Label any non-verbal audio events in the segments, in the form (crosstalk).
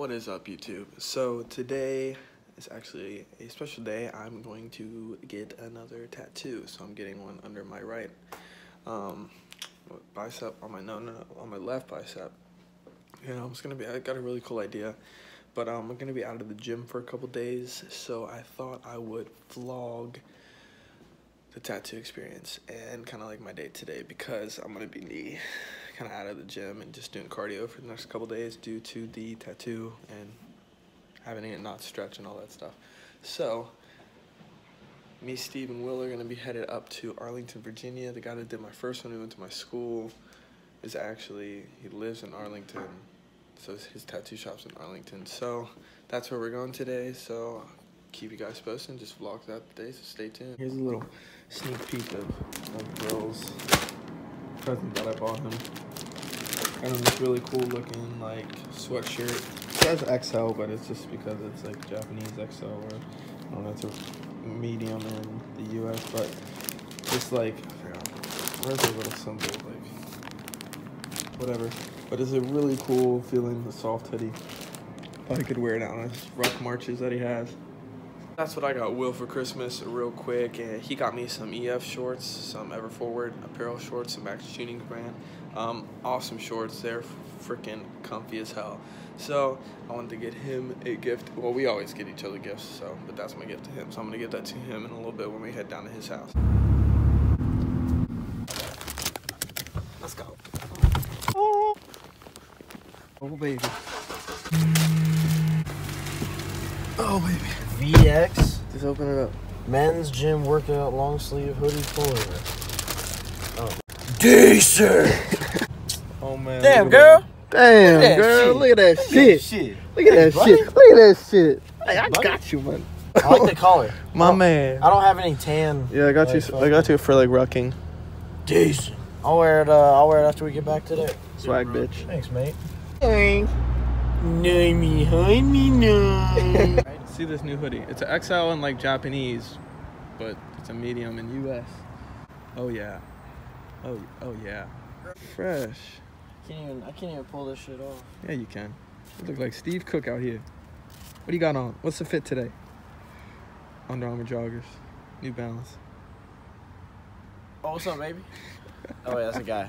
What is up, YouTube? So today is actually a special day. I'm going to get another tattoo. So I'm getting one under my right um, bicep on my no no no on my left bicep. You know, just gonna be. I got a really cool idea, but um, I'm gonna be out of the gym for a couple days. So I thought I would vlog the tattoo experience and kind of like my day today because I'm gonna be kind of out of the gym and just doing cardio for the next couple days due to the tattoo and having it not stretch and all that stuff. So, me, Steve, and Will are going to be headed up to Arlington, Virginia. The guy that did my first one who went to my school is actually, he lives in Arlington. So his tattoo shop's in Arlington. So that's where we're going today. So keep you guys posted and just vlog that today. So stay tuned. Here's a little sneak peek of, of Will's present that I bought him. Kind of this really cool looking like sweatshirt. It says XL, but it's just because it's like Japanese XL or I don't know, it's a medium in the US, but just like where's the little symbol like whatever. But it's a really cool feeling, the soft hoodie. Probably could wear it out on his rough marches that he has. That's what I got Will for Christmas real quick. And he got me some EF shorts, some Ever Forward apparel shorts, some Max Tuning brand. Um, awesome shorts. They're freaking comfy as hell. So I wanted to get him a gift. Well, we always get each other gifts, so but that's my gift to him. So I'm gonna get that to him in a little bit when we head down to his house. Let's go. Oh, oh baby. Oh baby. VX Just open it up. men's gym workout long sleeve hoodie pullover. Oh. Decent. (laughs) Oh man. Damn, look at girl. Damn, Look at that girl, look at that shit. Shit. Look at that Buddy. shit. Look at that shit. Hey, I Buddy. got you, man. I like the color. (laughs) My I man. I don't have any tan. Yeah, I got like, you. I got you for like rocking. Decent. I'll wear it. Uh, I'll wear it after we get back today. Swag, bitch. Thanks, mate. Thanks. No me, hi me, no. See this new hoodie? It's an XL in like Japanese, but it's a medium in US. Oh yeah. Oh oh yeah. Fresh. can't even. I can't even pull this shit off. Yeah, you can. You look like Steve Cook out here. What do you got on? What's the fit today? Under Armour joggers, New Balance. Oh, what's up, baby? oh, wait, that's a guy.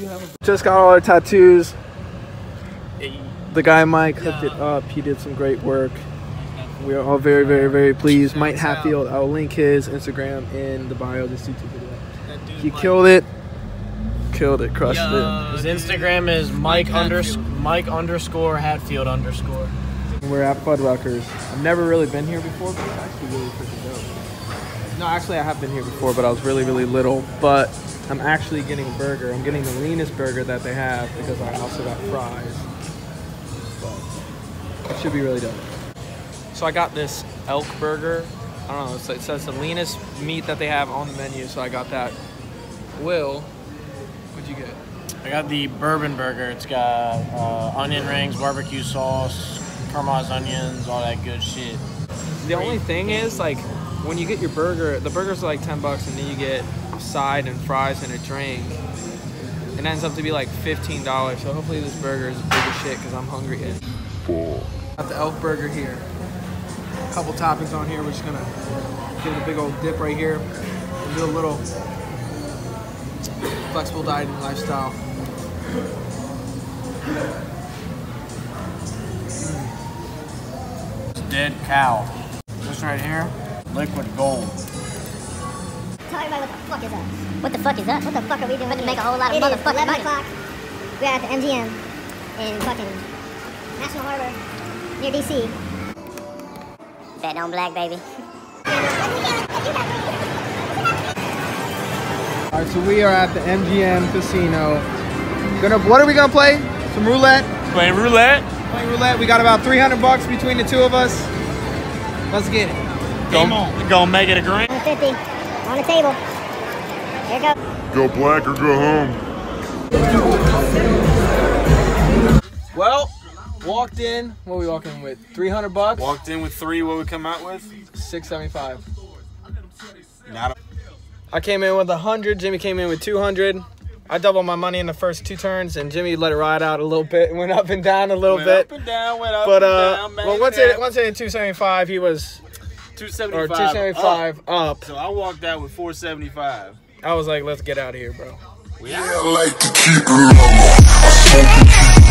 (laughs) Just got all our tattoos. The guy Mike hooked it up. He did some great work. We are all very, very, very pleased. Mike Hatfield. I'll link his Instagram in the bio of this YouTube video. He killed it. Killed it. Crushed it. His Instagram is Mike unders Mike underscore Hatfield underscore. We're at Fuddruckers. I've never really been here before, but it's actually really freaking dope. No, actually, I have been here before, but I was really, really little. But I'm actually getting a burger. I'm getting the leanest burger that they have because I also got fries. But it should be really dope. So I got this elk burger. I don't know. It's, it says the leanest meat that they have on the menu, so I got that. Will, what'd you get? I got the bourbon burger. It's got uh, onion rings, barbecue sauce, caramelized onions, all that good shit. The only thing is, like, when you get your burger, the burgers are like 10 bucks, and then you get a side and fries and a drink. It ends up to be like $15. So hopefully this burger is big as shit because I'm hungry. Got the elk burger here. A couple toppings on here. We're just gonna give it a big old dip right here. And do a little flexible dieting lifestyle. Dead cow. This right here, liquid gold. Tell everybody what the fuck is up. What the fuck is up? What the fuck are we doing? About to make a whole lot of it motherfucking 11 money. o'clock. We're at the MGM in fucking National Harbor near DC. Bet on black, baby. All right, so we are at the MGM Casino. Gonna, what are we gonna play? Some roulette. Playing roulette. Playing roulette. We got about 300 bucks between the two of us. Let's get it. Gonna, gonna make it a grand. 150 on the table. Here it goes. Go black or go home. Well, walked in. What are we walking with? 300 bucks. Walked in with three. What we come out with? 675. Not a I came in with 100. Jimmy came in with 200. I doubled my money in the first two turns, and Jimmy let it ride out a little bit. Went up and down a little went bit. up and down. Went up But and uh, down. well, once it once it hit 275, he was two or 275 five. up. So I walked out with four seventy five. I was like, let's get out of here, bro. We I like to keep it low.